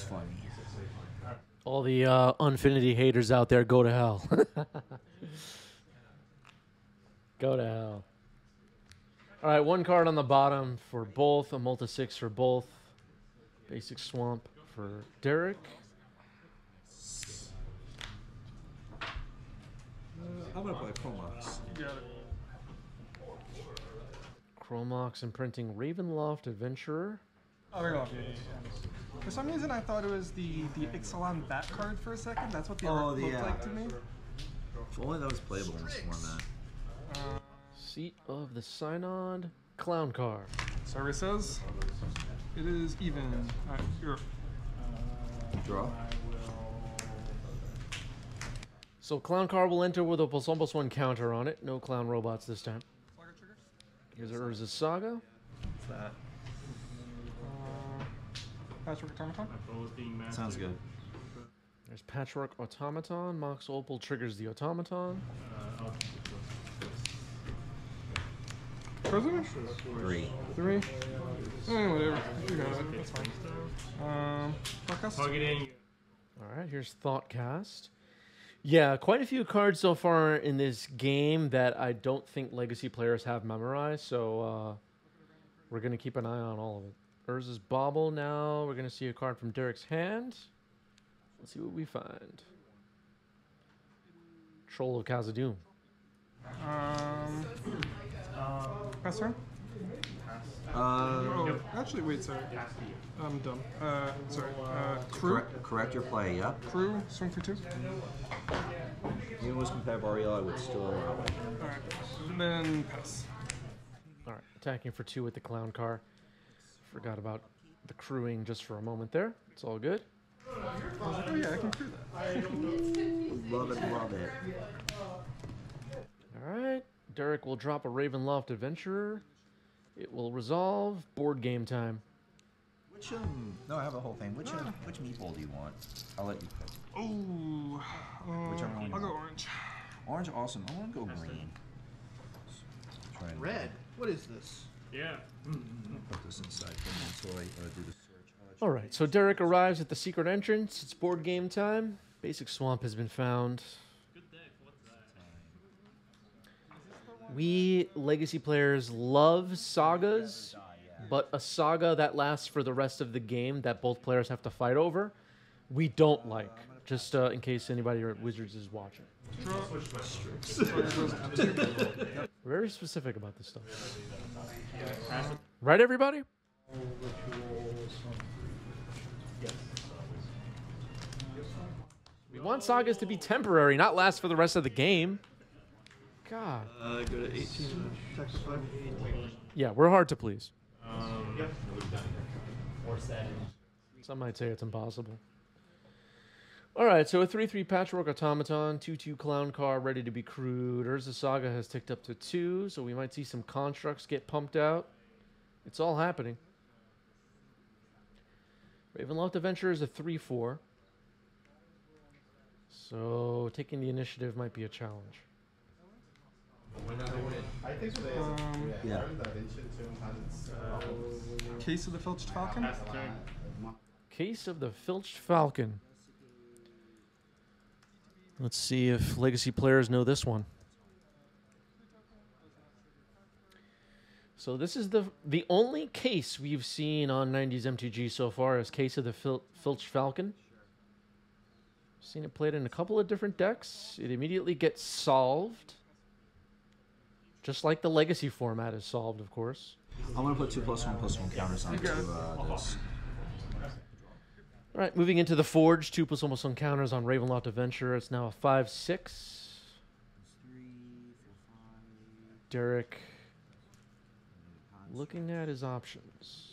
That's funny. All the uh, Unfinity haters out there, go to hell. go to hell. All right, one card on the bottom for both, a multi six for both. Basic swamp for Derek. Uh, I'm gonna play Chrome Mox. You. Chrome Mox imprinting Ravenloft Adventurer. Oh. Yeah, yeah, yeah. For some reason, I thought it was the the Ixalan bat card for a second. That's what the Oh, art the, looked uh, like to me. If only that was playable in this format. Uh, Seat of the Synod. Clown car. so it says it is even. Alright, here. Draw. So Clown car will enter with a plus one plus one counter on it. No clown robots this time. Slugger trigger. Here's Urza's Saga. What's that? Uh, Patchwork automaton. Sounds good. There's Patchwork Automaton. Mox Opal triggers the Automaton. President. Three. Three. Eh, whatever. You got it. That's fine. Um, Thoughtcast. Targeting. All right, here's Thoughtcast. Yeah, quite a few cards so far in this game that I don't think Legacy players have memorized, so uh, we're going to keep an eye on all of it. Urza's Bauble now. We're going to see a card from Derek's hand. Let's see what we find. Troll of Khazad-dûm. Um, pass turn. Uh, Oh, actually, wait, sorry. I'm dumb. Uh, sorry. Uh, crew. correct, correct your play, yeah? Crew, swing for two. Even with competitive REL, I would still allow it. Alright. Then pass. All right, attacking for two with the Clown car. Forgot about the crewing just for a moment there. It's all good. I oh yeah, I can crew that. Love it, love it. All right. Derek will drop a Ravenloft Adventurer. It will resolve. Board game time. Which um? No, I have a whole thing. Which um, which meatball do you want? I'll let you pick. Ooh. Uh, Whichever one I'll go want. orange. Orange, awesome. I want to go green. Red. What is this? Yeah. Put this inside for me until I uh, do the search. All right. So Derek arrives at the secret entrance. It's board game time. Basic swamp has been found. Good deck. What's that? We legacy players love sagas, but a saga that lasts for the rest of the game that both players have to fight over, we don't like. Just uh, in case anybody at Wizards is watching. We're very specific about this stuff. Right, everybody? We want sagas to be temporary, not last for the rest of the game. God. Uh, go to 18. Yeah, we're hard to please. Some might say it's impossible. All right, so a 3 3 Patchwork Automaton, 2 2 Clown Car ready to be crewed. Urza Saga has ticked up to 2, so we might see some constructs get pumped out. It's all happening. Ravenloft Adventure is a 3 4. So taking the initiative might be a challenge. Um, Yeah. case of the Filched Falcon. pass the. Case of the Filched Falcon. Let's see if legacy players know this one. So this is the the only case we've seen on 90s MTG so far is Case of the Fil- Filched Falcon. Seen it played in a couple of different decks. It immediately gets solved. Just like the legacy format is solved, of course. I'm gonna put two plus one plus one counters on to uh, this. All right, moving into the Forge, two one plus one counters on Ravenloft Adventure. It's now a 5 6. Derek looking at his options.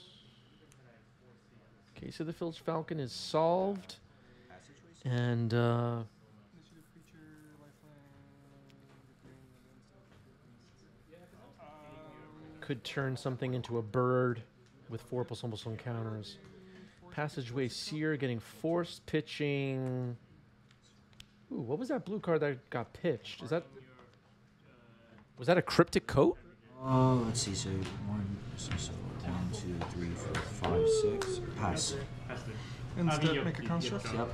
Case of the Filch Falcon is solved. And uh, could turn something into a bird with four plus almost on counters. Passageway Seer getting forced pitching. Ooh, what was that blue card that got pitched? Is that was that a cryptic coat? Oh, let's see. So one, so, so one, two, three, four, five, six. Pass. Pass Instead, mean, yep, make a yep, construct. yep.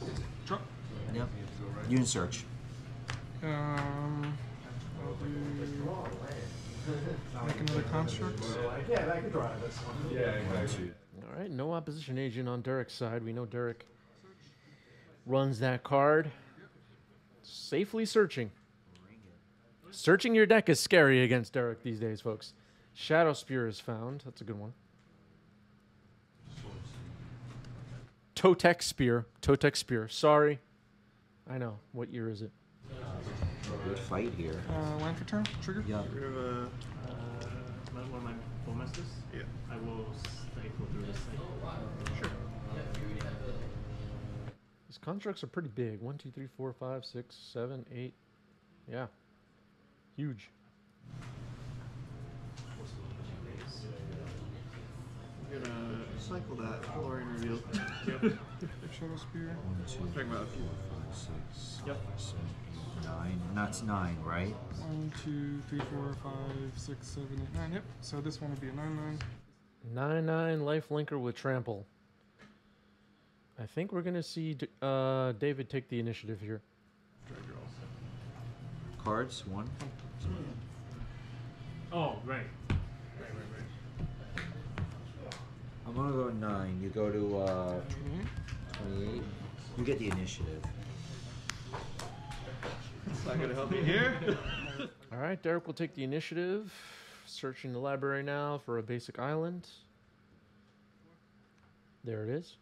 Yep. Drop. Yep. Unit search. Um, make another I'll do. Make another construct. One, two. All right, no opposition agent on Derek's side. We know Derek runs that card. Safely searching. Searching your deck is scary against Derek these days, folks. Shadow Spear is found. That's a good one. Totek Spear. Totek Spear. Sorry. I know. What year is it? Good fight here. Uh, land for turn. Trigger. Yep. Uh, one of my bowmasters. Yeah. I will cycle through this thing. Sure. These constructs are pretty big. One, two, three, four, five, six, seven, eight. Yeah. Huge. I'm gonna cycle that. Lorien reveal. Shadow Spear. One, two, Talking about four, five, six, Yep. seven, eight, nine. That's nine, right? One, two, three, four, five, six, seven, eight, nine. Yep. So this one would be a nine nine. 9 9 life linker with trample. I think we're going to see uh, David take the initiative here. Cards. One. Oh, right. Right, right, right. I'm gonna go nine. You go to uh, Twenty-eight. 28. You get the initiative. It's not gonna help me here. All right, Derek will take the initiative. Searching the library now for a basic island. There it is.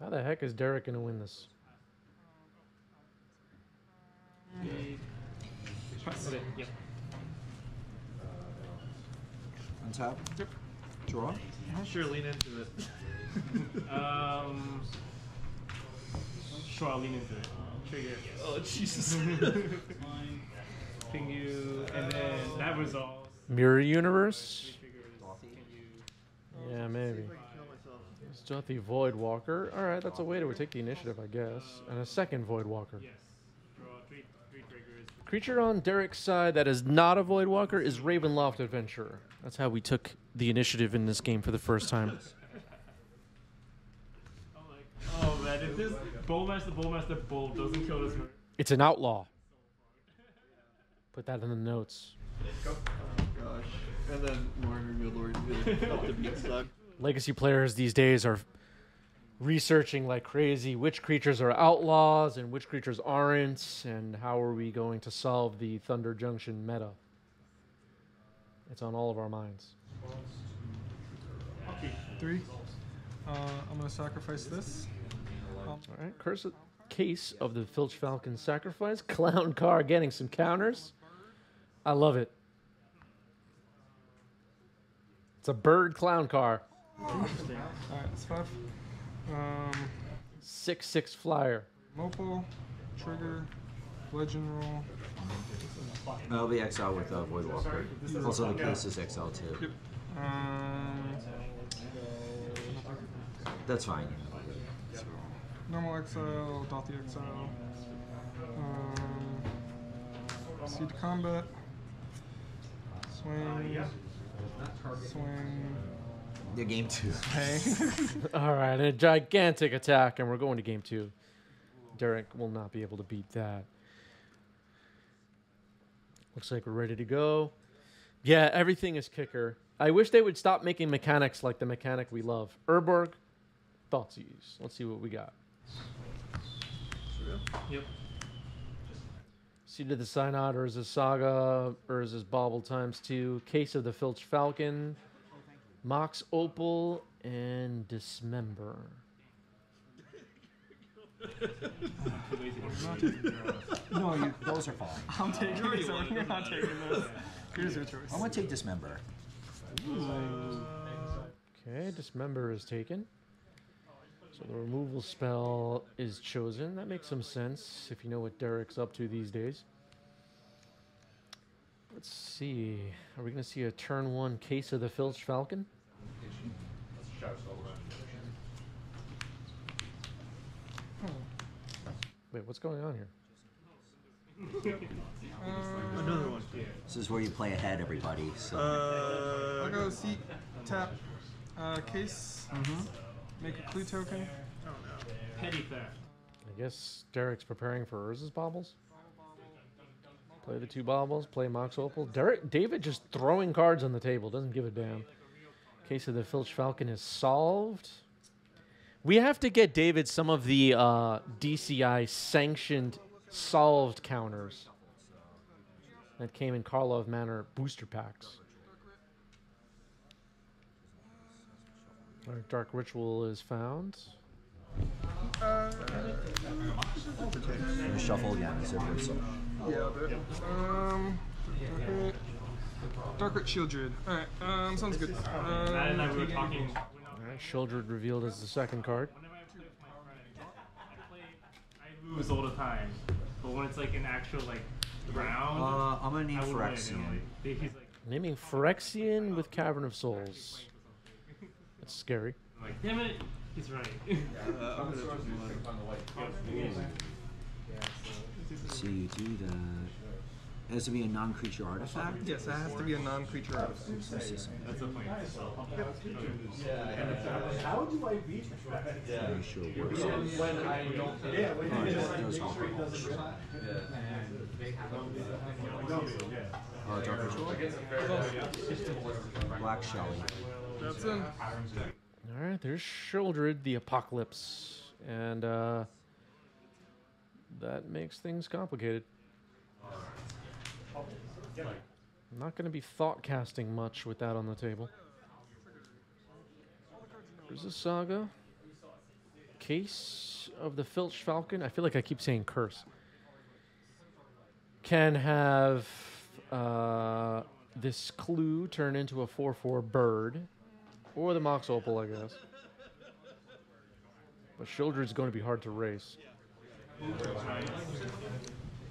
How the heck is Derek going to win this? Okay, yep. Untap. Yep. Draw. Sure, lean into it. Um. Sure, I'll lean into it. Trigger. Oh Jesus. Ping you, and then that resolves. Mirror Universe? Can you? Yeah, maybe. Kill myself. It's Dauthi Void Walker. All right, that's a way to take the initiative, I guess. And a second Void Walker. Yes. Draw three, three triggers. Creature on Derek's side that is not a Voidwalker is Ravenloft Adventurer. That's how we took the initiative in this game for the first time. Oh. Oh man, if this bowmaster, bowmaster, bowl doesn't kill this. It's an outlaw. Put that in the notes. Oh, gosh. And then Lorien reveal. Lorien reveal. Help the beanstalk. Legacy players these days are researching like crazy which creatures are outlaws and which creatures aren't, and how are we going to solve the Thunder Junction meta. It's on all of our minds. Three. Uh, I'm gonna sacrifice this. Um, All right, curse case of the Filch Falcon sacrifice. Clown car getting some counters. I love it. It's a bird clown car. Alright, it's five. Um, Six six flyer. Mopal, trigger, legend rule. I'll be exiled with uh, Void Walker. Also, the case is XL too. Yep. Um, That's fine. normal exile, Dauthi exile. Um, seed combat. Swing. Swing. The game two. Hey. All right, a gigantic attack, and we're going to game two. Derek will not be able to beat that. Looks like we're ready to go. Yeah, everything is kicker. I wish they would stop making mechanics like the mechanic we love. Urborg, Thoughtseize. Let's see what we got. Yep. Seat of the Synod, Urza's Saga, or is Urza's Bauble times two, Case of the Filch Falcon, Mox Opal, and Dismember. No, you, those are fine. I'm taking this. You're not taking this. Here's your choice. I'm gonna take Dismember. Okay, Dismember is taken. So the removal spell is chosen. That makes some sense if you know what Derek's up to these days. Let's see. Are we going to see a turn one case of the Filch Falcon? Wait, what's going on here? Another one. This is where you play ahead, everybody. So Uh, I'll go seat, tap, Uh, case. Mm-hmm. Make a clue token. Petty theft. I guess Derek's preparing for Urza's baubles. Play the two baubles, play Mox Opal. Derek, David just throwing cards on the table, doesn't give a damn. Case of the Filch Falcon is solved. We have to get David some of the uh, DCI sanctioned solved counters that came in Karlov Manor booster packs. Our Dark Ritual is found. Uh, Gonna shuffle again. So yeah, but, um, Dark- Dark Rit Shield Druid. Alright, um, sounds good. Matt and I Um, we were talking. All right, Sheoldred revealed as the second card. Whenever I play with my friends, I play, I lose all the time. But when it's like an actual like round, uh, I'm gonna need I would win. Phyrexian. And, like, he's like, Naming Phyrexian with Cavern of Souls. That's scary. I'm like, damn it, he's right. Uh, I'm gonna choose one. So you do that. It has to be a non-creature artifact. yes, that has to be a non-creature artifact. Let's see something. That's a point. Pretty sure it works. Oh, it does all work. Uh, Dark Ritual. Black Shelly. That's in. All right, there's Sheoldred, the Apocalypse, and uh, that makes things complicated. I'm not going to be thought casting much with that on the table. There's a saga. Case of the Filch Falcon. I feel like I keep saying curse. Can have uh, this clue turn into a 4 4 bird. Or the Mox Opal, I guess. But Sheoldred's going to be hard to race.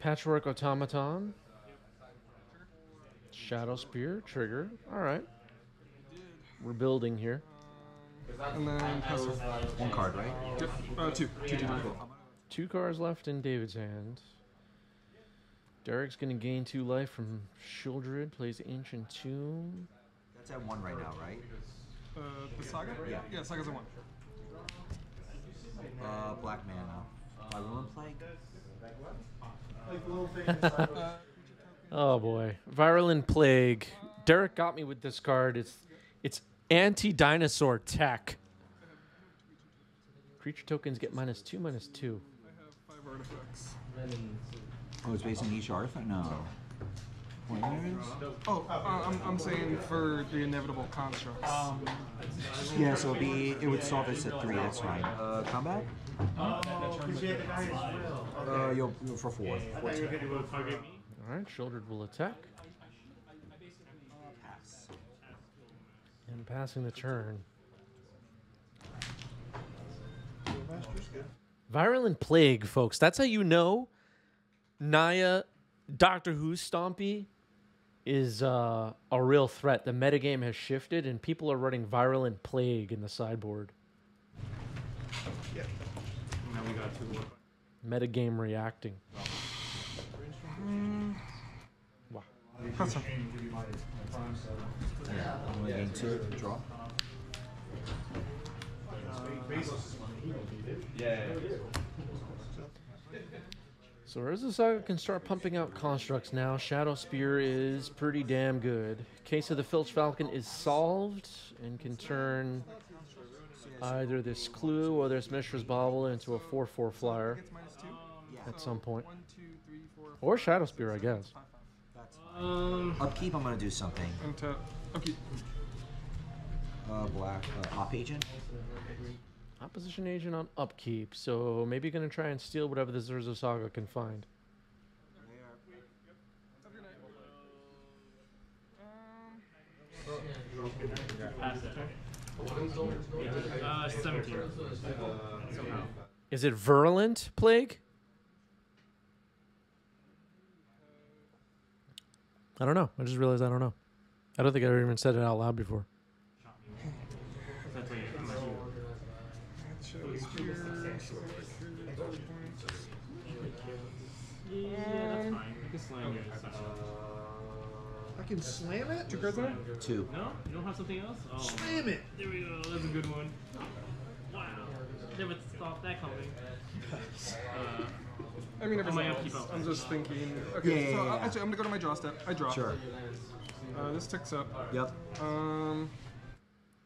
Patchwork Automaton. Shadow Spear, trigger. Alright. We're building here. And then pass. One card, right? Yep. Uh, two. Two, two, two. Two cards left in David's hand. Derek's gonna gain two life from Sheoldred, plays Ancient Tomb. That's at one right now, right? Uh, the saga? Yeah. Yeah, saga's a one. Uh, Black Mana. Virulent Plague. Oh boy, Virulent Plague. Derek got me with this card. It's it's anti-dinosaur tech. Creature tokens get minus two, minus two. I have five artifacts. Oh, it's based on each artifact? No. Oh, uh, I'm, I'm saying for the inevitable constructs. Yeah, so it'd be it would solve this at three. That's fine. Uh, combat? Uh, you'll, you'll for four. Are you gonna go target me? All right, Sheoldred will attack. And passing the turn. Virulent Plague, folks. That's how you know Naya, Doctor Who Stompy is uh, a real threat. The metagame has shifted, and people are running Virulent Plague in the sideboard. Now we got. Metagame reacting. Wow. Pass her. Yeah, I'm gonna gain two. Draw. So Urza Saga can start pumping out constructs now. Shadow Spear is pretty damn good. Case of the Filch Falcon is solved and can turn either this Clue or this Mishra's Bauble into a 4-4 flyer Gets minus two. at some point. One, two, three, four, Or Shadow Spear, I guess. five, five. Um, Upkeep, I'm gonna do something. And to. Uh, black. Uh, op agent. Opposition agent on upkeep, so maybe gonna try and steal whatever the Urza Saga can find. Have a good night. Um, pass it. Uh, 17. Somehow. Is it virulent plague? I don't know. I just realized I don't know. I don't think I ever even said it out loud before. I can slam it. two cards in there. Two. No? You don't have something else? Oh. Slam it. There we go. That's a good one. Wow. Never thought that coming. Uh, I mean, everything my else. upkeep. I'm just thinking. Okay, Yeah, so yeah, yeah. uh, actually, I'm gonna go to my draw step. I draw. Sure. Uh, this ticks up. Yep. Um.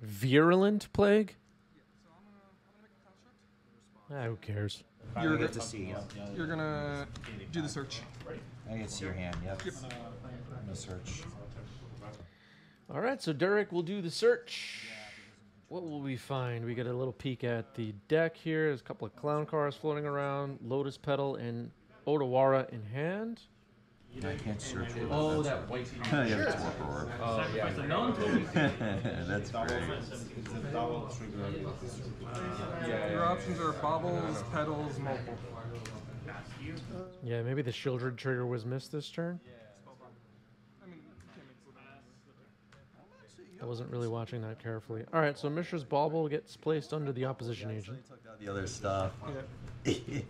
Virulent plague? Ah, who cares? You're, I get go- to see. Yep. you're gonna do the search. I get to see your hand. Yep. Yep. I'm search. All right, so Derek will do the search. What will we find? We get a little peek at the deck here. There's a couple of clown cars floating around, Lotus Petal and Otawara in hand. Yeah, I can't search for Oh, that white yeah, that's Warp Orb. Oh, yeah. sacrifice a non-token. That's great. Your options are baubles, petals, multiple. Yeah, maybe the Sheoldred trigger was missed this turn. I mean, you can't make I wasn't really watching that carefully. All right, so Mishra's Bauble gets placed under the opposition agent. So took out The other stuff. Yeah.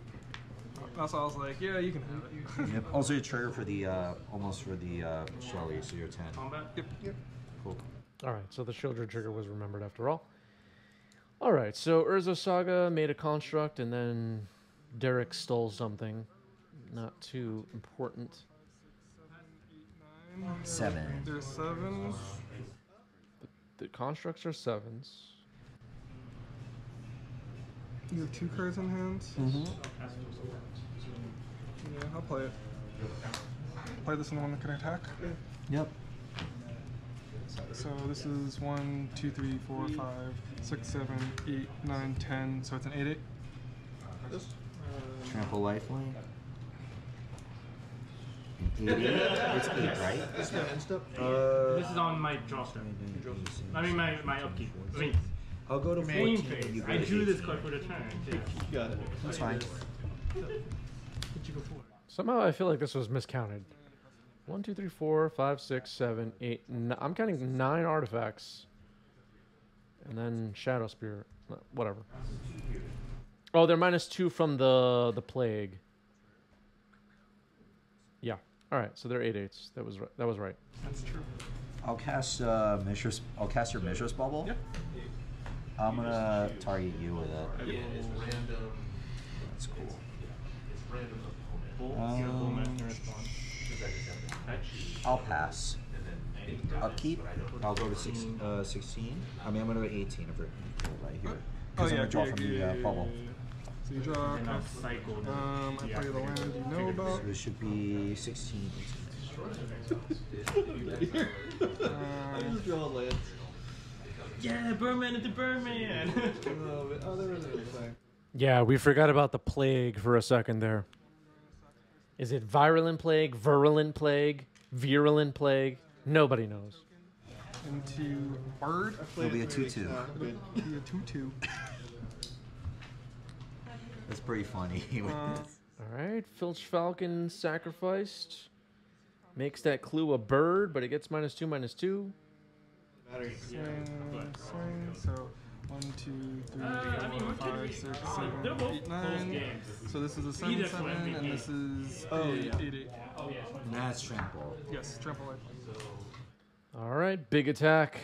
That's why I was like, yeah, you can have it. Yep. Also, your trigger for the uh, almost for the uh, Shelly, so you're ten. Combat? Yep. Yep. Cool. All right, so the Sheoldred trigger was remembered after all. All right, so Urza Saga made a construct, and then Derek stole something. Not too important. Seven. There's seven. The constructs are sevens. You have two cards in hand. Mm-hmm. Yeah, I'll play it. Play this one the one that can attack. Yep. So this is one, two, three, four, five, six, seven, eight, nine, ten. So it's an eight eight. Trample lifeline. An eight, eight. It's eight, right? This is my end step. Uh, This is on my draw step. I mean, my, my upkeep. I mean, I'll go to main 14. phase. I drew this card for the turn. Yeah. Got it. That's fine. What you go for? Somehow I feel like this was miscounted. One, two, three, four, five, six, seven, eight. N- I'm counting nine artifacts, and then Shadow Spear. Whatever. Oh, they're minus two from the the plague. Yeah. All right. So they're eight eights. That was right. That was right. That's true. I'll cast uh, Mishra's. I'll cast your Mishra's bubble. Yep. I'm gonna target you with it. Yeah, it's random. That's cool. It's random opponent. Bull, Um, you're a bull master response. I'll pass. Upkeep. I'll go to six, uh, 16. I mean, I'm gonna go 18 if we're right here. Oh Because I'm yeah, gonna draw yeah, from yeah, the yeah, uh, yeah, bubble. Yeah, yeah. So you draw. And Okay. I'll cycle. the- Um, I play the land you know about. So this should be 16. I just draw lands. Yeah, Birdman into Birdman. Oh, oh, there another thing. Yeah, we forgot about the plague for a second there. Is it virulent plague, virulent plague, virulent plague? Nobody knows. into bird. It'll be a 2-2. Uh, good. Be a two-two. That's pretty funny. Uh, All right, Filch Falcon sacrificed. Makes that clue a bird, but it gets minus two, minus two. Matter. swing, swing. So one, two, three, Uh, I mean, four, we're five, getting- six, seven, they're both eight, close nine. games. So this is a seven, Either seven, one, and this is Oh, eight, yeah. eight, eight. That's trample. Yes, trample. All right, big attack.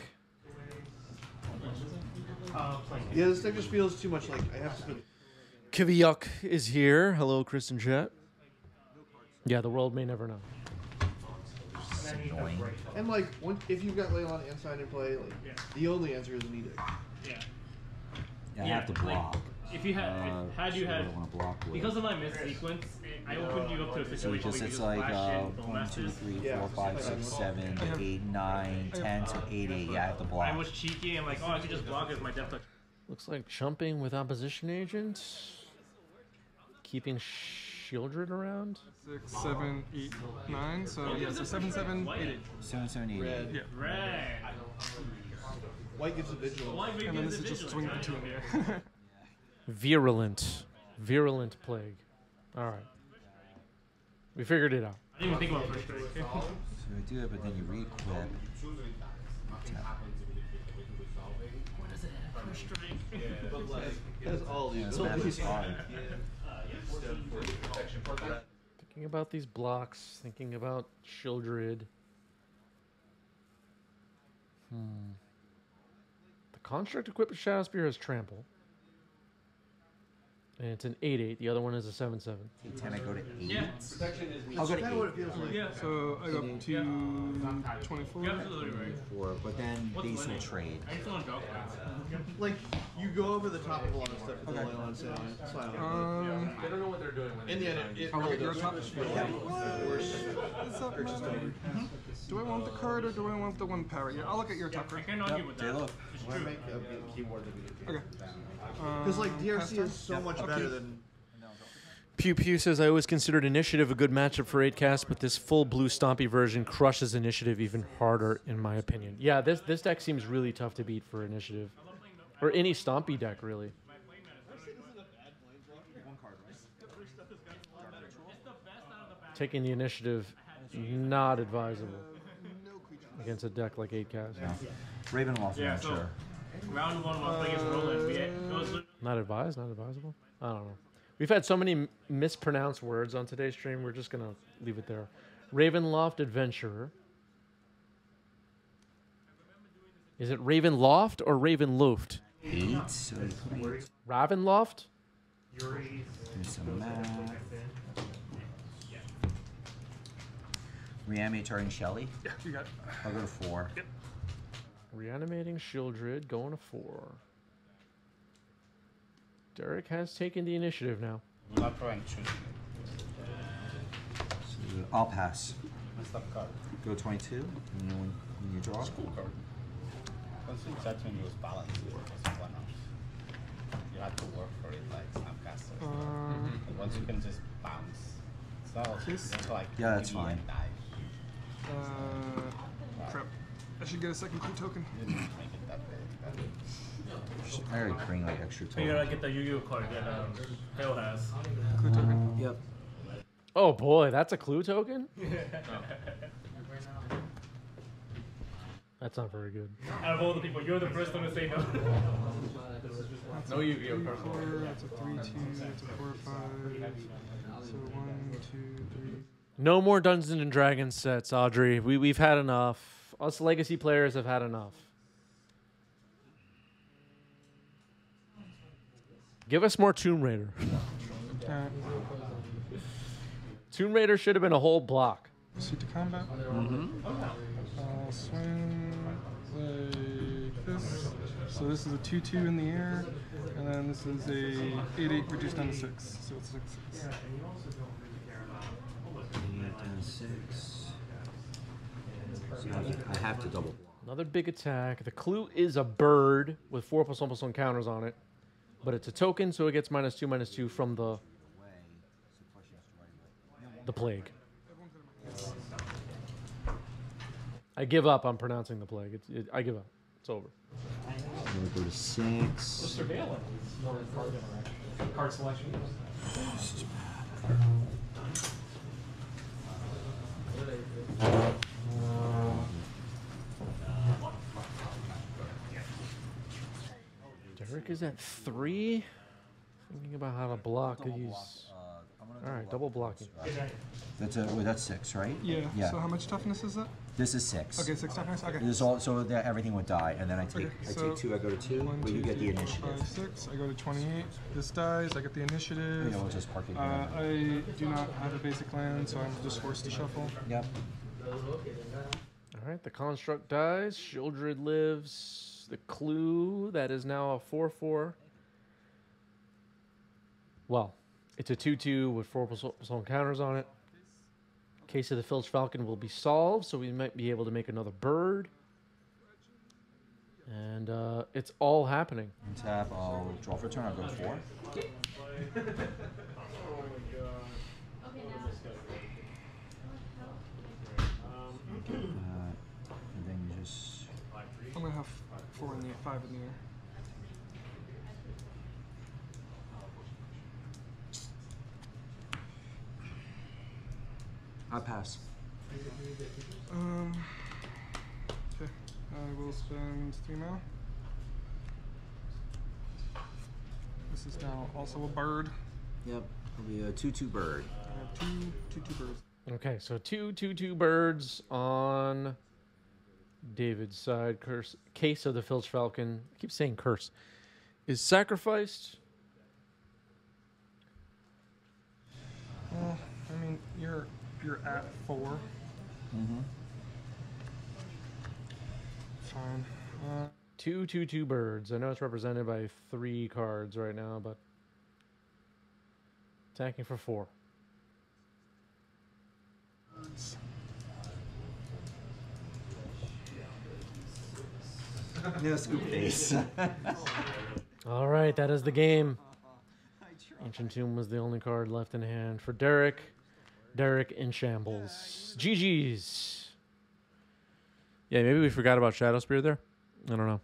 Uh. Yeah, this deck just feels too much like I have to put. Kvyuk is here. Hello, Chris and Chet. Yeah, the world may never know. Annoying. And like, when, if you've got Leylon and Sign in play, like Yeah. the only answer is an edict. Yeah. Yeah, I Yeah, have to like, block. If you had, Uh, had you so had, to block because of my miss sequence, I opened you up to a so situation just where you it's like flash uh, in one, two, three, Yeah, four, five, just six, seven, I have- eight, nine, ten, so eight, eight. Yeah, I have to block. I was cheeky. I'm like, oh, I could just block it with my death touch. Looks like jumping with opposition agent. Keeping Sheoldred around. Six, seven, eight, nine. So yeah, so seven, seven, eight, eight. Seven, seven, eight, Red. Yeah. Red. White gives a vigil. Why we And then this is just visual? swing the two in the air. Virulent. Virulent plague. All right. We figured it out. I didn't even think about first strike. So we do it, but then you re-equip. Tap. First strike. But like, has all these Yeah, abilities. that's hard. Thinking about these blocks, thinking about Sheoldred. Hmm. The construct equipped with Shadow Spear has trample. And it's an 8 8. The other one is a 7 7. Eight, ten, I go to eight. Yeah. I'll go Kind of to what eight. it feels like. Yeah. so I go up to 24. You're absolutely right. Four, but then What's these will trade. I just want to draw cards. Like, you go over the top of a lot of stuff with the light on silent. silent Um, They don't know what they're doing when in the end, it, it really look at your does top. worse. What's up, man? Do I want the card or do I want the one power? Yeah, I'll look at your top I can't argue with J that. look. It's true. Okay. Because like Um, DRC Pastor? is so much Okay. better than. Pew Pew says, I always considered Initiative a good matchup for 8 cast, but this full blue stompy version crushes Initiative even harder, in my opinion. Yeah, this, this deck seems really tough to beat for Initiative. Or any stompy deck, really. Taking the initiative, not advisable against a deck like 8 cast. Ravenloft Yeah, launcher. so round one was playing against Roland. We had, it was Not advised, not advisable. I don't know. We've had so many m- mispronounced words on today's stream. We're just gonna leave it there. Ravenloft Adventurer. Is it Ravenloft or Ravenloft? Eight. So you. Ravenloft? Do some math. Reanimate Tarting Shelly. Yeah, you got. I'll go to four. Reanimating Sheoldred, going to four. Derek has taken the initiative now. Not trying to So I'll pass. card. Go 22. And then when, when you draw. Cool card. Consume judgment use balance because one off. You have to work for it like Snapcaster. Um, But once you can just bounce. So This- it's like Yeah, that's give me fine. and Die. uh, crap. I should get a second clue token. You didn't make it that big. That I already bring like extra So you gotta get the Yu-Gi-Oh card that um, Hale has. Clue token. Yep. Oh boy, that's a clue token? That's not very good. Out of all the people, you're the first one to say no. No Yu-Gi-Oh Three, card. that's a three, two, that's a four, five. So one, two, three. No more Dungeons and Dragons sets, Audrey. We we've had enough. Us legacy players have had enough. Give us more Tomb Raider. Alright. Tomb Raider should have been a whole block. Proceed to combat. I'll swing like this. So this is a 2 2 in the air, and then this is a 8 8 reduced down to 6. So it's 6 6. Eight and six. So I have to double. Another big attack. The clue is a bird with four plus one plus one counters on it, but it's a token, so it gets minus two minus two from the the plague. I give up on pronouncing the plague. It's, it, I give up. It's over. We'll go to six. Surveillance. More. Card selection. Is at three. Thinking about how to block these. All right, double blocking. That's a wait, that's six, right? Yeah. Yeah. So how much toughness is that? This is six. Okay, 6 toughness? Okay. This all so that everything would die, and then I take Okay, I so take two. I go to two. One, but you two, get the three, four, initiative. five, six. I go to 28. This dies. I get the initiative. Yeah, we'll just park it. Uh, I do not have a basic land, so I'm just forced to shuffle. Yep. All right, the construct dies. Sheoldred lives the clue that is now a 4 4. Well, it's a 2 2 with four personal counters on it. Case of the Filch Falcon will be solved, so we might be able to make another bird. And uh, it's all happening. Tap, I'll draw for turn, I'll go 4. four in the five in the air. I pass. Um. Okay. I will spend three mana. This is now also a bird. Yep. It'll be a two-two bird. I have two, two, two birds. Okay, so two, two, two birds on David's side. Curse case of the Filch Falcon. I keep saying curse. Is sacrificed. Well, I mean, you're you're at 4 Mm-hmm. Fine. Uh, Two, two, two birds. I know it's represented by three cards right now, but attacking for four. birds. No scoop face. All right, that is the game. Ancient Tomb was the only card left in hand for Derek. Derek in shambles. GG's. Yeah, maybe we forgot about Shadow Spear there. I don't know.